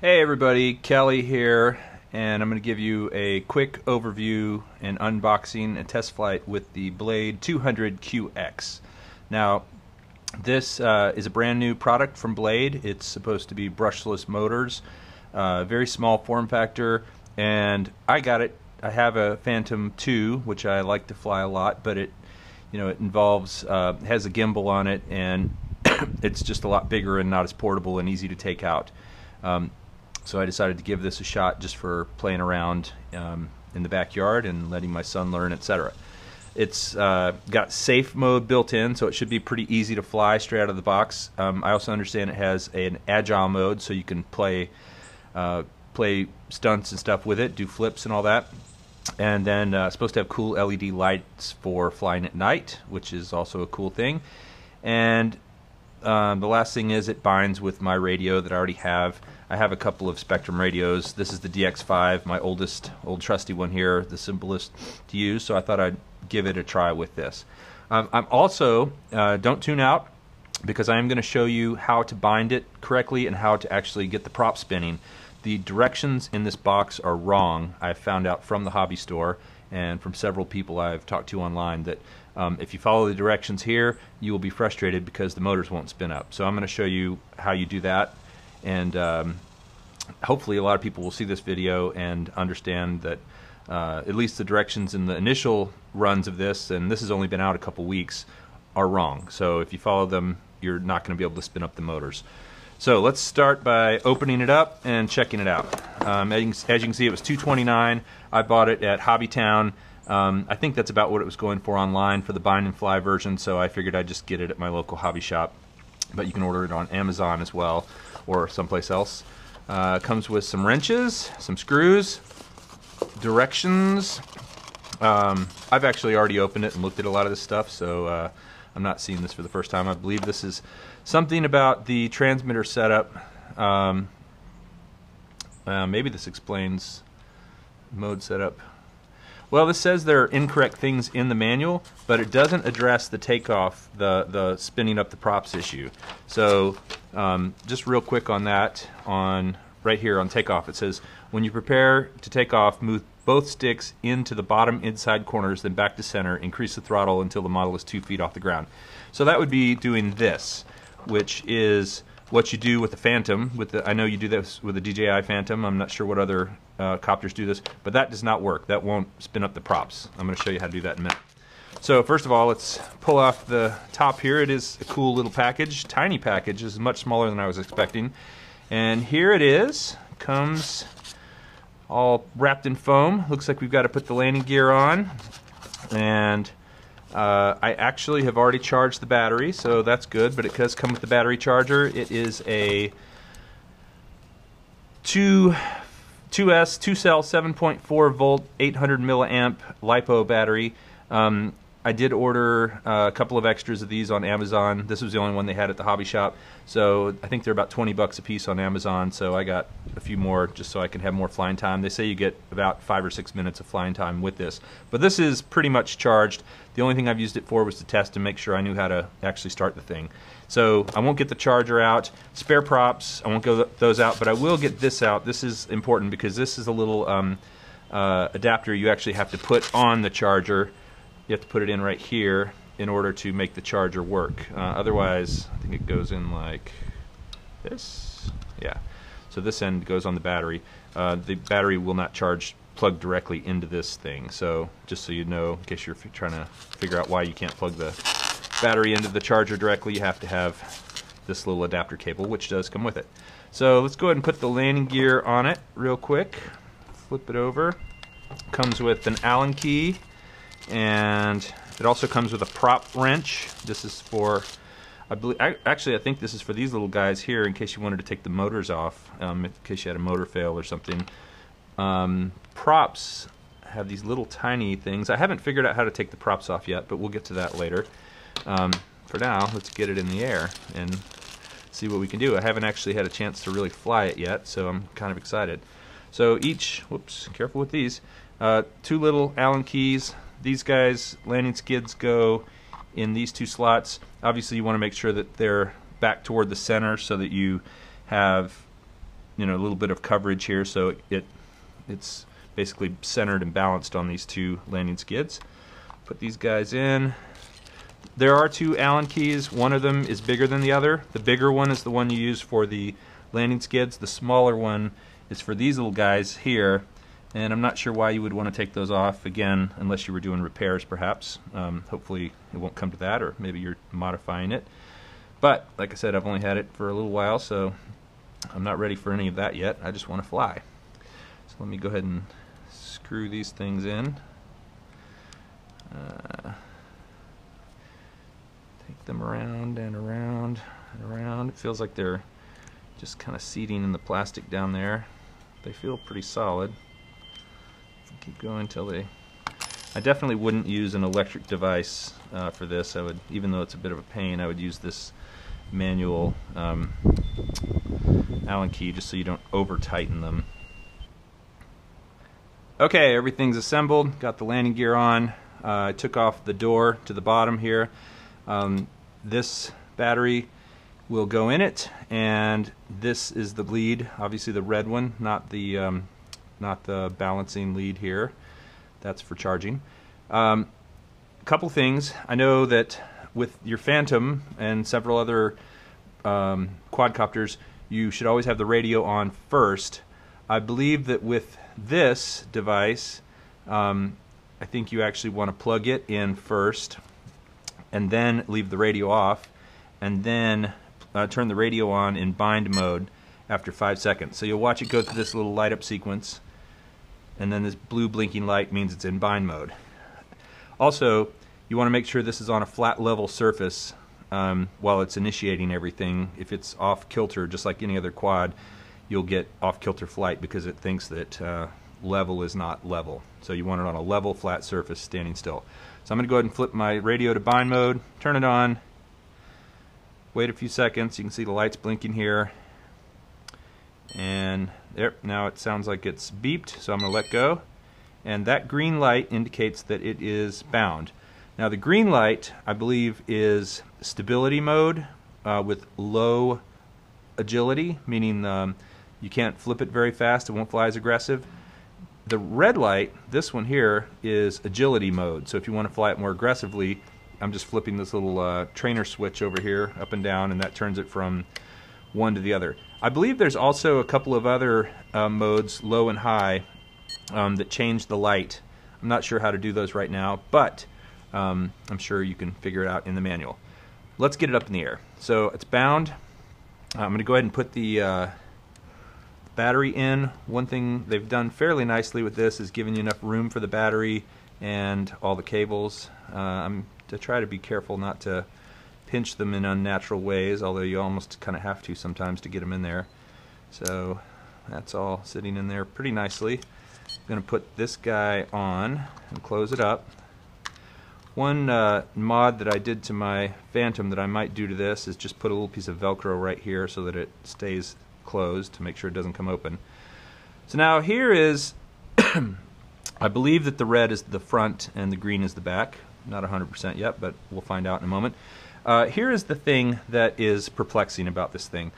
Hey everybody, Kelly here, and I'm going to give you a quick overview and unboxing and test flight with the Blade 200QX. Now, this uh, is a brand new product from Blade. It's supposed to be brushless motors, uh, very small form factor, and I got it. I have a Phantom 2, which I like to fly a lot, but it, you know, it involves uh, has a gimbal on it, and it's just a lot bigger and not as portable and easy to take out. Um, so I decided to give this a shot just for playing around um, in the backyard and letting my son learn, etc. It's uh, got safe mode built in, so it should be pretty easy to fly straight out of the box. Um, I also understand it has an agile mode, so you can play uh, play stunts and stuff with it, do flips and all that. And then uh, supposed to have cool LED lights for flying at night, which is also a cool thing. And um, the last thing is it binds with my radio that I already have. I have a couple of Spektrum radios. This is the DX5, my oldest, old trusty one here, the simplest to use, so I thought I'd give it a try with this. Um, I'm also, uh, don't tune out, because I am going to show you how to bind it correctly and how to actually get the prop spinning. The directions in this box are wrong. I found out from the hobby store and from several people I've talked to online that um, if you follow the directions here, you will be frustrated because the motors won't spin up. So I'm going to show you how you do that and um, hopefully a lot of people will see this video and understand that uh, at least the directions in the initial runs of this, and this has only been out a couple weeks, are wrong. So if you follow them, you're not going to be able to spin up the motors. So let's start by opening it up and checking it out. Um, as, you can, as, you can, see, it was 229. I bought it at Hobbytown. Um, I think that's about what it was going for online for the bind and fly version, so I figured I'd just get it at my local hobby shop. But you can order it on Amazon as well or someplace else. Uh, comes with some wrenches, some screws, directions. Um, I've actually already opened it and looked at a lot of this stuff, so uh, I'm not seeing this for the first time. I believe this is something about the transmitter setup. Um, uh, maybe this explains mode setup. Well, this says there are incorrect things in the manual, but it doesn't address the takeoff, the, the spinning up the props issue. So um, just real quick on that, on right here on takeoff, it says, when you prepare to take off, move both sticks into the bottom inside corners, then back to center, increase the throttle until the model is two feet off the ground. So that would be doing this, which is what you do with the Phantom. With the, I know you do this with the DJI Phantom. I'm not sure what other uh, copters do this, but that does not work. That won't spin up the props. I'm going to show you how to do that in a minute. So first of all, let's pull off the top here. It is a cool little package, tiny package. Is much smaller than I was expecting. And here it is. Comes all wrapped in foam. Looks like we've got to put the landing gear on. And uh, I actually have already charged the battery, so that's good, but it does come with the battery charger. It is a 2, 2S, 2 cell, 7.4 volt, 800 milliamp LiPo battery. Um, I did order uh, a couple of extras of these on Amazon. This was the only one they had at the hobby shop. So I think they're about 20 bucks a piece on Amazon. So I got a few more just so I can have more flying time. They say you get about five or six minutes of flying time with this. But this is pretty much charged. The only thing I've used it for was to test and make sure I knew how to actually start the thing. So I won't get the charger out. Spare props, I won't go th those out, but I will get this out. This is important because this is a little um, uh, adapter you actually have to put on the charger you have to put it in right here in order to make the charger work. Uh, otherwise, I think it goes in like this. Yeah. So this end goes on the battery. Uh, the battery will not charge plug directly into this thing. So just so you know, in case you're trying to figure out why you can't plug the battery into the charger directly, you have to have this little adapter cable, which does come with it. So let's go ahead and put the landing gear on it real quick. Flip it over. Comes with an Allen key and it also comes with a prop wrench. This is for, I believe, actually I think this is for these little guys here in case you wanted to take the motors off, um, in case you had a motor fail or something. Um, props have these little tiny things. I haven't figured out how to take the props off yet, but we'll get to that later. Um, for now, let's get it in the air and see what we can do. I haven't actually had a chance to really fly it yet, so I'm kind of excited. So each, whoops, careful with these, uh, two little Allen keys, these guys, landing skids go in these two slots. Obviously you want to make sure that they're back toward the center so that you have you know a little bit of coverage here, so it it's basically centered and balanced on these two landing skids. Put these guys in. There are two Allen keys. One of them is bigger than the other. The bigger one is the one you use for the landing skids. The smaller one is for these little guys here. And I'm not sure why you would want to take those off again, unless you were doing repairs, perhaps. Um, hopefully, it won't come to that, or maybe you're modifying it. But like I said, I've only had it for a little while, so I'm not ready for any of that yet. I just want to fly. So let me go ahead and screw these things in. Uh, take them around and around and around. It feels like they're just kind of seating in the plastic down there. They feel pretty solid. Keep going until they... I definitely wouldn't use an electric device uh, for this. I would, even though it's a bit of a pain, I would use this manual um, Allen key just so you don't over tighten them. Okay, everything's assembled. Got the landing gear on. Uh, I took off the door to the bottom here. Um, this battery will go in it, and this is the lead, obviously the red one, not the um, not the balancing lead here. That's for charging. A um, couple things. I know that with your Phantom and several other um, quadcopters, you should always have the radio on first. I believe that with this device, um, I think you actually want to plug it in first and then leave the radio off and then uh, turn the radio on in bind mode after five seconds. So you'll watch it go through this little light up sequence and then this blue blinking light means it's in bind mode. Also, you want to make sure this is on a flat level surface um, while it's initiating everything. If it's off kilter, just like any other quad, you'll get off kilter flight because it thinks that uh, level is not level. So you want it on a level flat surface standing still. So I'm going to go ahead and flip my radio to bind mode, turn it on, wait a few seconds. You can see the lights blinking here. And there, now it sounds like it's beeped, so I'm going to let go. And that green light indicates that it is bound. Now the green light, I believe, is stability mode uh, with low agility, meaning um, you can't flip it very fast, it won't fly as aggressive. The red light, this one here, is agility mode. So if you want to fly it more aggressively, I'm just flipping this little uh, trainer switch over here up and down and that turns it from one to the other. I believe there's also a couple of other uh, modes, low and high, um, that change the light. I'm not sure how to do those right now, but um, I'm sure you can figure it out in the manual. Let's get it up in the air. So it's bound. I'm going to go ahead and put the uh, battery in. One thing they've done fairly nicely with this is giving you enough room for the battery and all the cables. Uh, I'm to try to be careful not to pinch them in unnatural ways, although you almost kind of have to sometimes to get them in there. So that's all sitting in there pretty nicely. I'm going to put this guy on and close it up. One uh, mod that I did to my Phantom that I might do to this is just put a little piece of Velcro right here so that it stays closed to make sure it doesn't come open. So now here is, I believe that the red is the front and the green is the back. Not 100% yet, but we'll find out in a moment. Uh, here is the thing that is perplexing about this thing,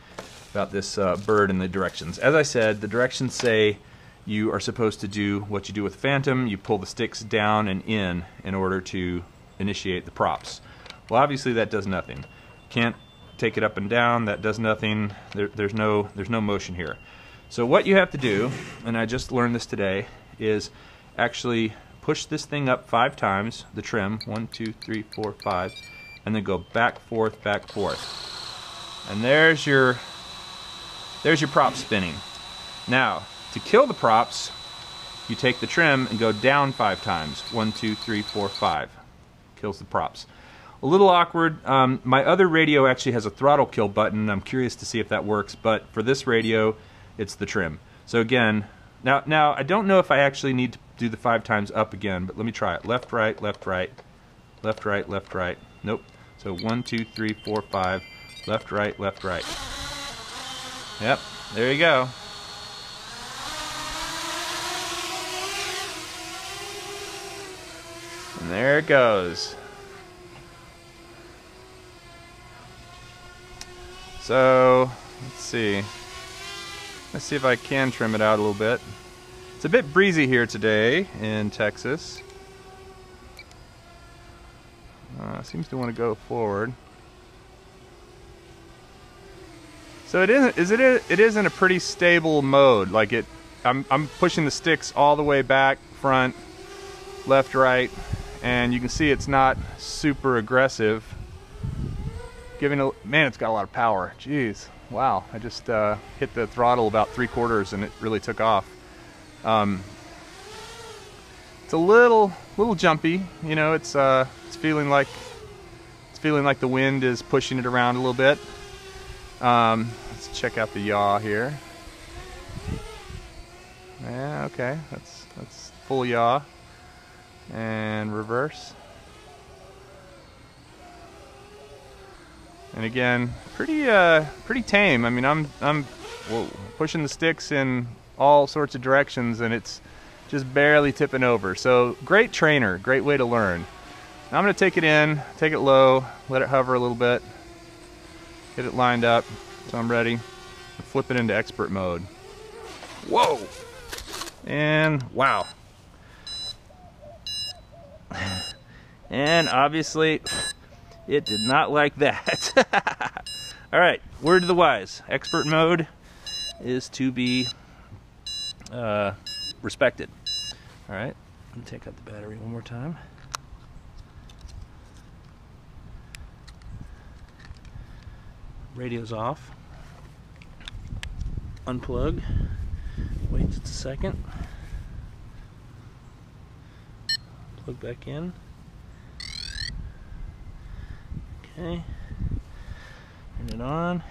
about this uh, bird and the directions. As I said, the directions say you are supposed to do what you do with Phantom. You pull the sticks down and in in order to initiate the props. Well, obviously that does nothing. Can't take it up and down. That does nothing. There, there's no there's no motion here. So what you have to do, and I just learned this today, is actually push this thing up five times, the trim, one, two, three, four, five, and then go back, forth, back, forth. And there's your, there's your prop spinning. Now, to kill the props, you take the trim and go down five times. One, two, three, four, five. Kills the props. A little awkward. Um, my other radio actually has a throttle kill button. I'm curious to see if that works, but for this radio, it's the trim. So again, now, now I don't know if I actually need to do the five times up again, but let me try it. Left, right, left, right, left, right, left, right. Nope. So one, two, three, four, five. Left, right, left, right. Yep, there you go. And there it goes. So, let's see. Let's see if I can trim it out a little bit. It's a bit breezy here today in Texas. Uh, seems to want to go forward. So it isn't. Is it? It is in a pretty stable mode. Like it. I'm. I'm pushing the sticks all the way back, front, left, right, and you can see it's not super aggressive. Giving a man, it's got a lot of power. Jeez, wow! I just uh, hit the throttle about three quarters, and it really took off. Um, it's a little, little jumpy. You know, it's uh, it's feeling like feeling like the wind is pushing it around a little bit. Um, let's check out the yaw here. Yeah, okay, that's that's full yaw and reverse. And again, pretty uh, pretty tame. I mean, I'm I'm whoa, pushing the sticks in all sorts of directions, and it's just barely tipping over. So great trainer, great way to learn. Now I'm going to take it in, take it low, let it hover a little bit, get it lined up so I'm ready, flip it into expert mode. Whoa! And wow. And obviously, it did not like that. All right, word to the wise. Expert mode is to be uh, respected. All right, let me take out the battery one more time. Radio's off. Unplug. Wait just a second. Plug back in. Okay. Turn it on.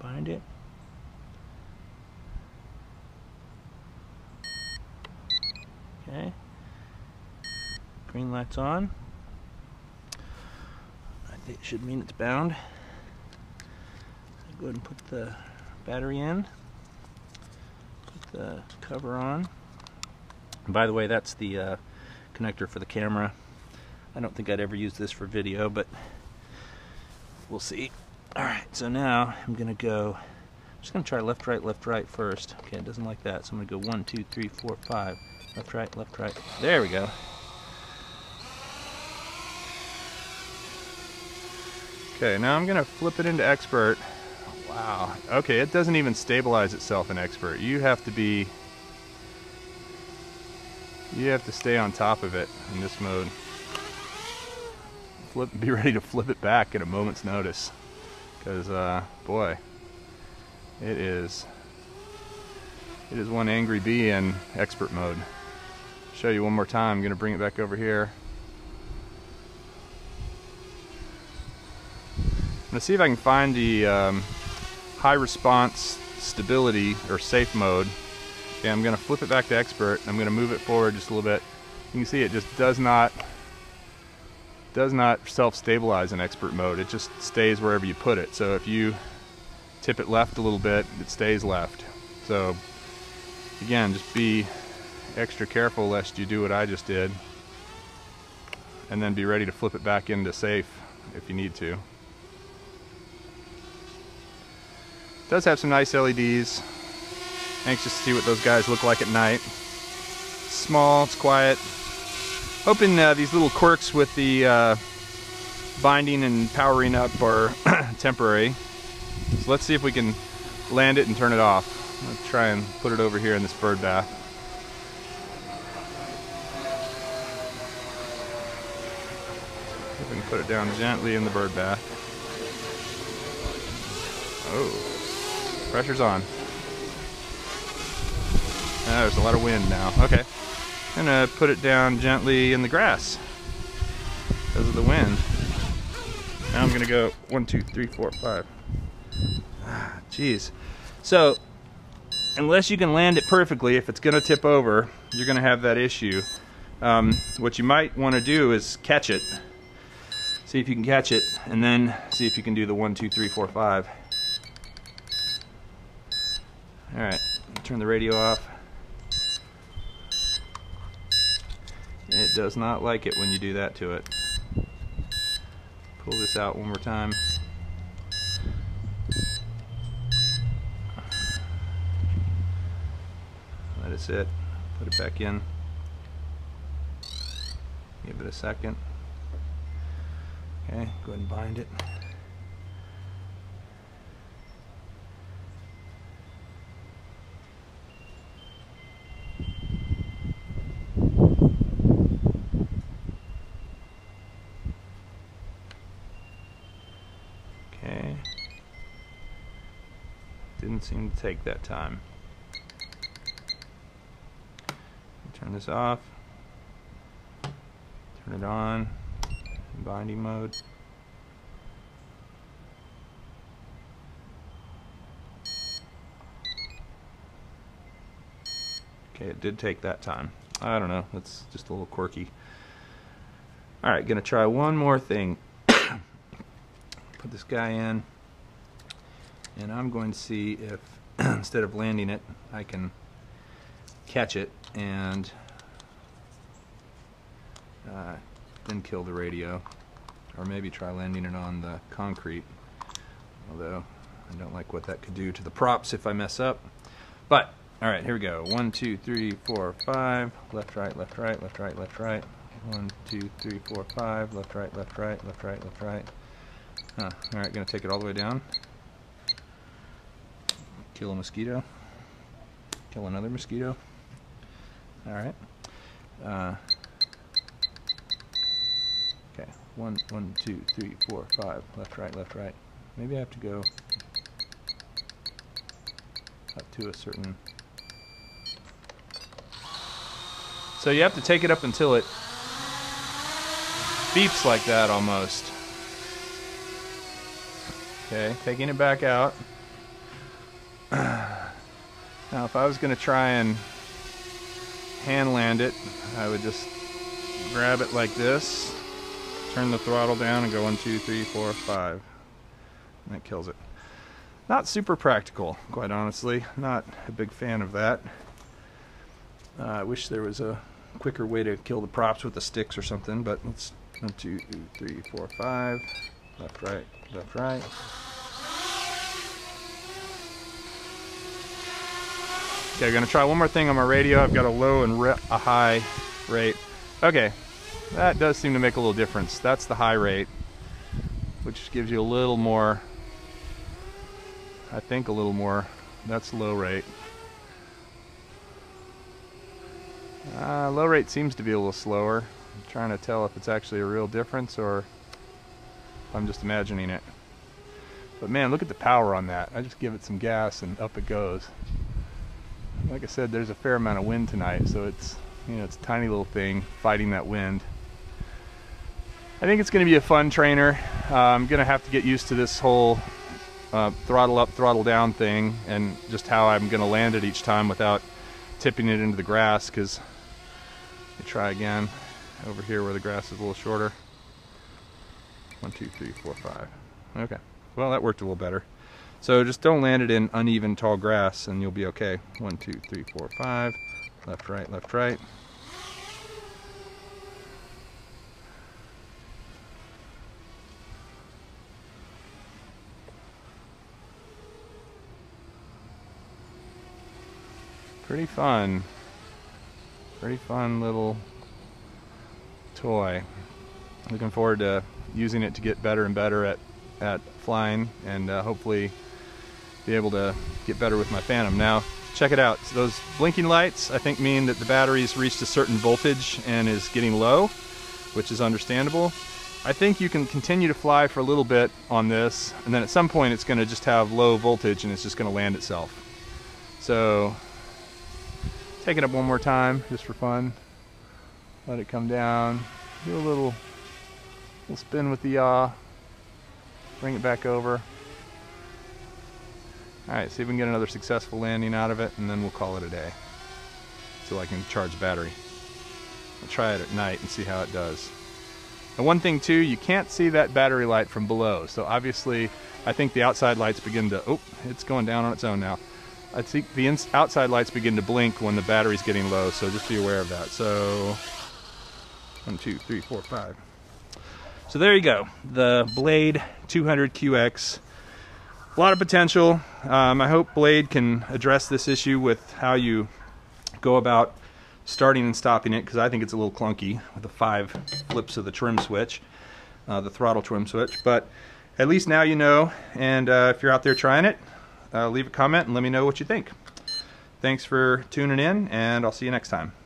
Bind it. Okay. Green light's on. I think it should mean it's bound. Go ahead and put the battery in. Put the cover on. And by the way, that's the uh, connector for the camera. I don't think I'd ever use this for video, but we'll see. Alright, so now I'm going to go, I'm just going to try left, right, left, right first. Okay, it doesn't like that, so I'm going to go one, two, three, four, five. Left, right, left, right. There we go. Okay, now I'm to flip it into Expert. Wow. Okay, it doesn't even stabilize itself in Expert. You have to be you have to stay on top of it in this mode. Flip, be ready to flip it back at a moment's notice. Because, uh, boy, it is, it is one angry bee in expert mode. Show you one more time. I'm to bring it back over here. I'm to see if I can find the um, high response stability or safe mode Okay, I'm going to flip it back to expert. I'm going to move it forward just a little bit. You can see it just does not does not self-stabilize in expert mode. It just stays wherever you put it. So if you tip it left a little bit, it stays left. So again, just be extra careful lest you do what I just did. And then be ready to flip it back into safe if you need to. Does have some nice LEDs. Anxious to see what those guys look like at night. small, it's quiet. Hoping uh, these little quirks with the uh, binding and powering up are temporary. So let's see if we can land it and turn it off. Let's try and put it over here in this bird bath. We can put it down gently in the bird bath. Oh, pressure's on. Oh, there's a lot of wind now. Okay. I'm gonna put it down gently in the grass because of the wind. Now I'm gonna go one, two, three, four, five. Ah, jeez. So, unless you can land it perfectly, if it's gonna tip over, you're gonna have that issue. Um, what you might want to do is catch it. See if you can catch it, and then see if you can do the one, two, three, four, five. All right, turn the radio off. It does not like it when you do that to it. Pull this out one more time. That is it. Put it back in. Give it a second. Okay, go ahead and bind it. Didn't seem to take that time. Turn this off. Turn it on. Binding mode. Okay, it did take that time. I don't know, that's just a little quirky. Alright, gonna try one more thing. Put this guy in, and I'm going to see if instead of landing it, I can catch it and uh, then kill the radio. Or maybe try landing it on the concrete. Although, I don't like what that could do to the props if I mess up. But, alright, here we go. One, two, three, four, five. Left, right, left, right, left, right, left, right. One, two, three, four, five. Left, right, left, right, left, right, left, right. Huh. Alright, gonna take it all the way down. Kill a mosquito. Kill another mosquito. Alright. Uh, okay. One, one, two, three, four, five. Left, right, left, right. Maybe I have to go up to a certain... So you have to take it up until it beeps like that almost. Okay, taking it back out. Now if I was going to try and hand land it, I would just grab it like this, turn the throttle down and go one, two, three, four, five. And that kills it. Not super practical, quite honestly. Not a big fan of that. Uh, I wish there was a quicker way to kill the props with the sticks or something, but let's one, two, three, four, five. Left, right, left, right. Okay, I'm gonna try one more thing on my radio. I've got a low and a high rate. Okay, that does seem to make a little difference. That's the high rate, which gives you a little more, I think a little more. That's low rate. Uh, low rate seems to be a little slower. I'm trying to tell if it's actually a real difference or if I'm just imagining it. But man, look at the power on that. I just give it some gas and up it goes like I said, there's a fair amount of wind tonight, so it's you know it's a tiny little thing fighting that wind. I think it's going to be a fun trainer. Uh, I'm going to have to get used to this whole uh, throttle up, throttle down thing, and just how I'm going to land it each time without tipping it into the grass. Because try again over here where the grass is a little shorter. One, two, three, four, five. Okay. Well, that worked a little better. So just don't land it in uneven tall grass and you'll be okay. One, two, three, four, five. Left, right, left, right. Pretty fun. Pretty fun little toy. Looking forward to using it to get better and better at, at flying and uh, hopefully be able to get better with my Phantom. Now, check it out. So those blinking lights, I think, mean that the battery's reached a certain voltage and is getting low, which is understandable. I think you can continue to fly for a little bit on this, and then at some point it's going to just have low voltage and it's just going to land itself. So, take it up one more time, just for fun. Let it come down. Do a little, little spin with the yaw. Bring it back over. Alright, see if we can get another successful landing out of it, and then we'll call it a day. So I can charge battery. I'll try it at night and see how it does. And one thing too, you can't see that battery light from below. So obviously, I think the outside lights begin to, oh, it's going down on its own now. I think the outside lights begin to blink when the battery's getting low, so just be aware of that. So, one, two, three, four, five. So there you go, the Blade 200QX a lot of potential. Um, I hope Blade can address this issue with how you go about starting and stopping it because I think it's a little clunky with the five flips of the trim switch, uh, the throttle trim switch. But at least now you know, and uh, if you're out there trying it, uh, leave a comment and let me know what you think. Thanks for tuning in, and I'll see you next time.